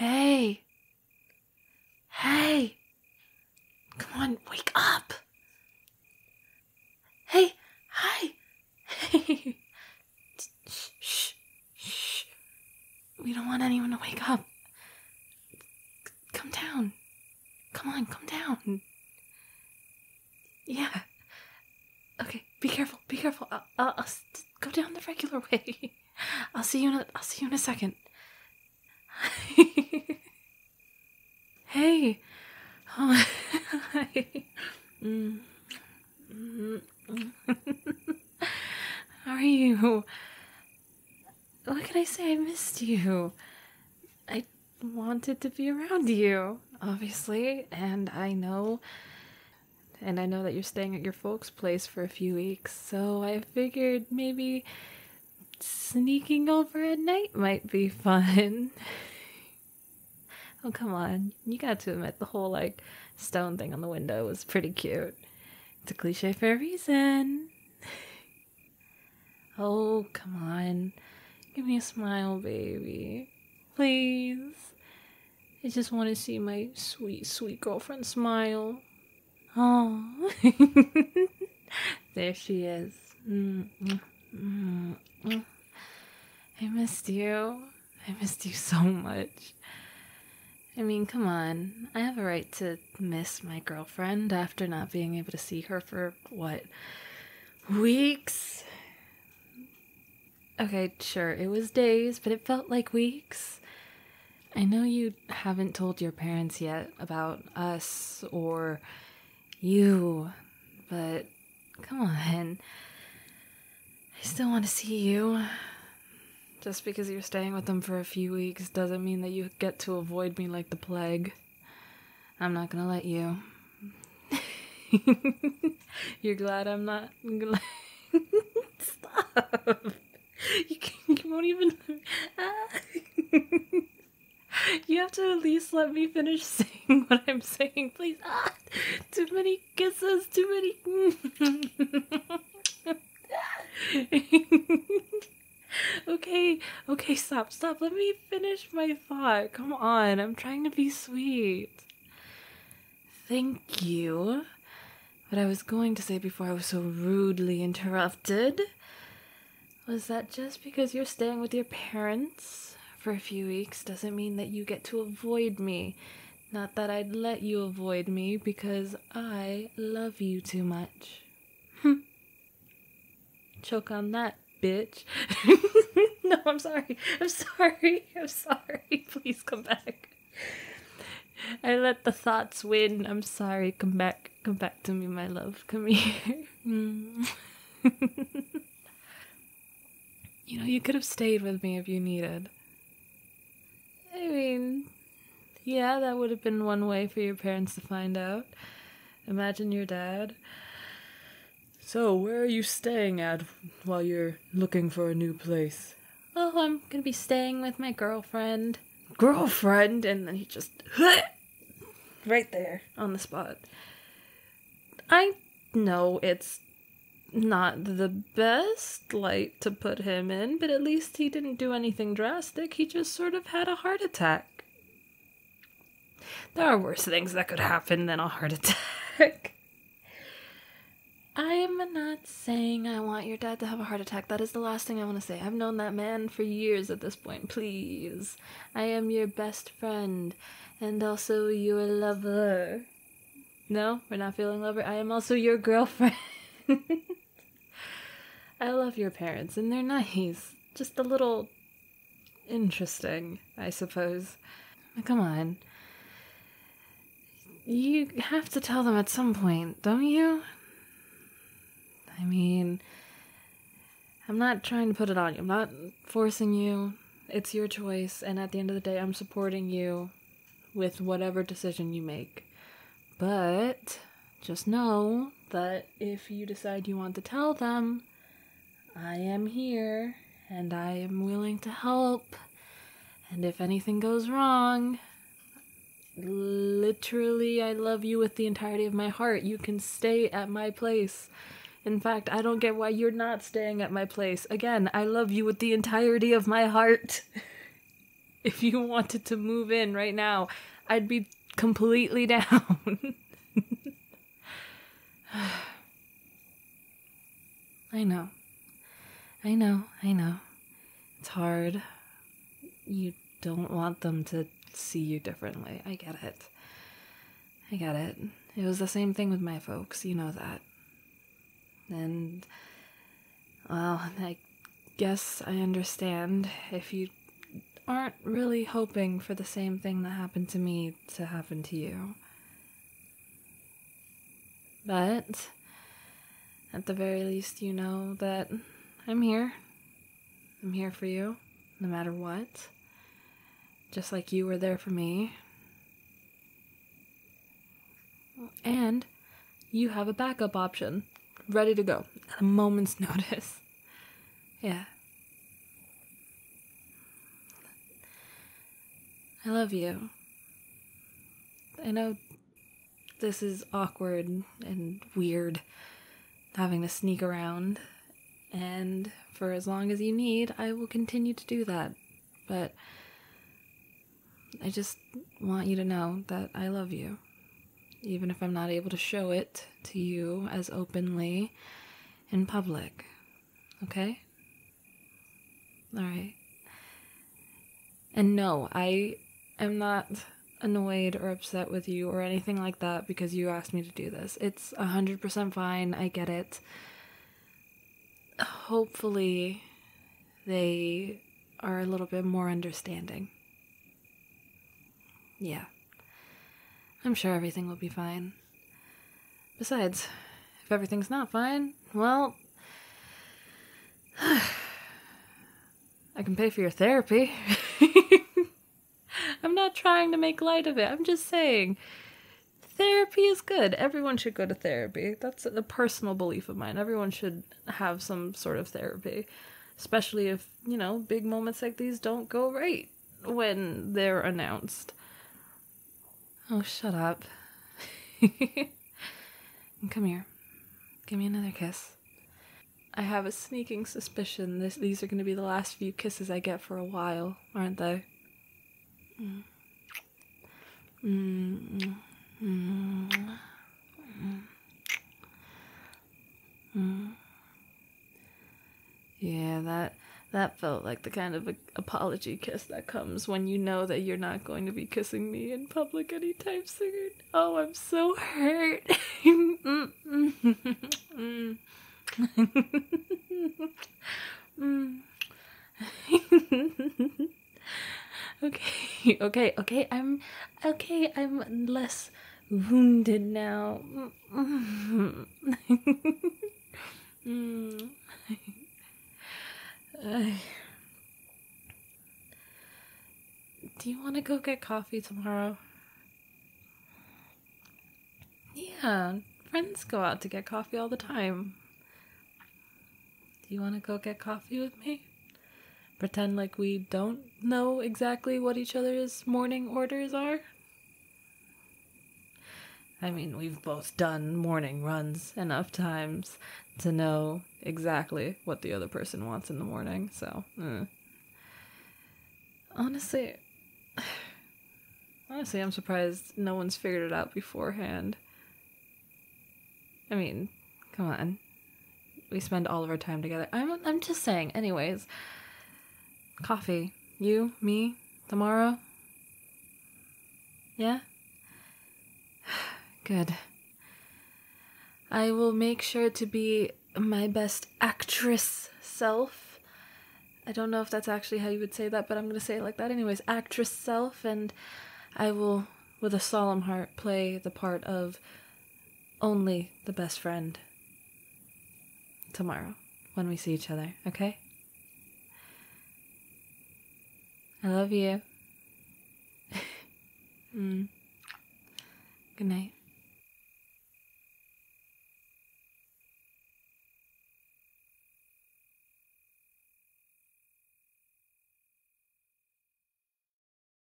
Hey. Hey. Come on, wake up. Hey. Hi. Hey. Shh, shh, shh. We don't want anyone to wake up. C- come down. Come on, come down. Yeah. Okay, be careful. Be careful. I'll, I'll, I'll go down the regular way. I'll see you in a. I'll see you in a second. hey. Oh, hi. How are you? What can I say? I missed you. I wanted to be around you, obviously, and I know. And I know that you're staying at your folks' place for a few weeks, so I figured maybe sneaking over at night might be fun. oh, come on. You got to admit the whole, like, stone thing on the window was pretty cute. It's a cliche for a reason. Oh, come on. Give me a smile, baby. Please. I just want to see my sweet, sweet girlfriend smile. Oh. there she is. Mm. I missed you. I missed you so much. I mean, come on. I have a right to miss my girlfriend after not being able to see her for, what, weeks? Okay, sure, it was days, but it felt like weeks. I know you haven't told your parents yet about us or you, but come on. I still want to see you. Just because you're staying with them for a few weeks doesn't mean that you get to avoid me like the plague. I'm not gonna let you. you're glad I'm not. Stop. You, can, you won't even. Ah. you have to at least let me finish saying what I'm saying, please. Ah, too many kisses, too many. Okay, okay, stop, stop. Let me finish my thought. Come on, I'm trying to be sweet. Thank you. What I was going to say before I was so rudely interrupted was that just because you're staying with your parents for a few weeks doesn't mean that you get to avoid me. Not that I'd let you avoid me because I love you too much. Choke on that, bitch. no, I'm sorry. I'm sorry. I'm sorry. Please come back. I let the thoughts win. I'm sorry. Come back. Come back to me, my love. Come here. You know, you could have stayed with me if you needed. I mean, yeah, that would have been one way for your parents to find out. Imagine your dad. So, where are you staying at while you're looking for a new place? Oh, I'm gonna be staying with my girlfriend. Girlfriend? And then he just. right there on the spot. I know it's not the best light to put him in, but at least he didn't do anything drastic. He just sort of had a heart attack. There are worse things that could happen than a heart attack. I'm not saying I want your dad to have a heart attack. That is the last thing I want to say. I've known that man for years at this point. Please. I am your best friend and also your lover. No, we're not feeling lover. I am also your girlfriend. I love your parents and they're nice. Just a little interesting, I suppose. Come on. You have to tell them at some point, don't you? I mean, I'm not trying to put it on you. I'm not forcing you. It's your choice, and at the end of the day, I'm supporting you with whatever decision you make. But just know that if you decide you want to tell them, I am here and I am willing to help. And if anything goes wrong, literally, I love you with the entirety of my heart. You can stay at my place. In fact, I don't get why you're not staying at my place. Again, I love you with the entirety of my heart. if you wanted to move in right now, I'd be completely down. I know. I know, I know. It's hard. You don't want them to see you differently. I get it. I get it. It was the same thing with my folks, you know that. And, well, I guess I understand if you aren't really hoping for the same thing that happened to me to happen to you. But, at the very least, you know that I'm here. I'm here for you, no matter what. Just like you were there for me. And you have a backup option ready to go at a moment's notice. Yeah. I love you. I know this is awkward and weird having to sneak around, and for as long as you need, I will continue to do that. But I just want you to know that I love you even if I'm not able to show it to you as openly in public. Okay? Alright. And no, I am not annoyed or upset with you or anything like that because you asked me to do this. It's 100% fine. I get it. Hopefully, they are a little bit more understanding. Yeah. I'm sure everything will be fine. Besides, if everything's not fine, well, I can pay for your therapy. I'm not trying to make light of it. I'm just saying therapy is good. Everyone should go to therapy. That's a personal belief of mine. Everyone should have some sort of therapy, especially if, you know, big moments like these don't go right when they're announced. Oh, shut up. Come here. Give me another kiss. I have a sneaking suspicion this these are going to be the last few kisses I get for a while, aren't they? Mm. Mm. Mm. Yeah, that felt like the kind of a, apology kiss that comes when you know that you're not going to be kissing me in public anytime soon. Oh, I'm so hurt. okay, okay, okay. I'm okay. I'm less wounded now. mm. Do you want to go get coffee tomorrow? Yeah, friends go out to get coffee all the time. Do you want to go get coffee with me? Pretend like we don't know exactly what each other's morning orders are? I mean, we've both done morning runs enough times to know exactly what the other person wants in the morning, so. Eh. Honestly, honestly, I'm surprised no one's figured it out beforehand. I mean, come on. We spend all of our time together. I'm, I'm just saying, anyways. Coffee. You, me, tomorrow? Yeah? Good. I will make sure to be my best actress self. I don't know if that's actually how you would say that, but I'm going to say it like that anyways. Actress self, and I will, with a solemn heart, play the part of only the best friend tomorrow when we see each other, okay? I love you. mm. Good night.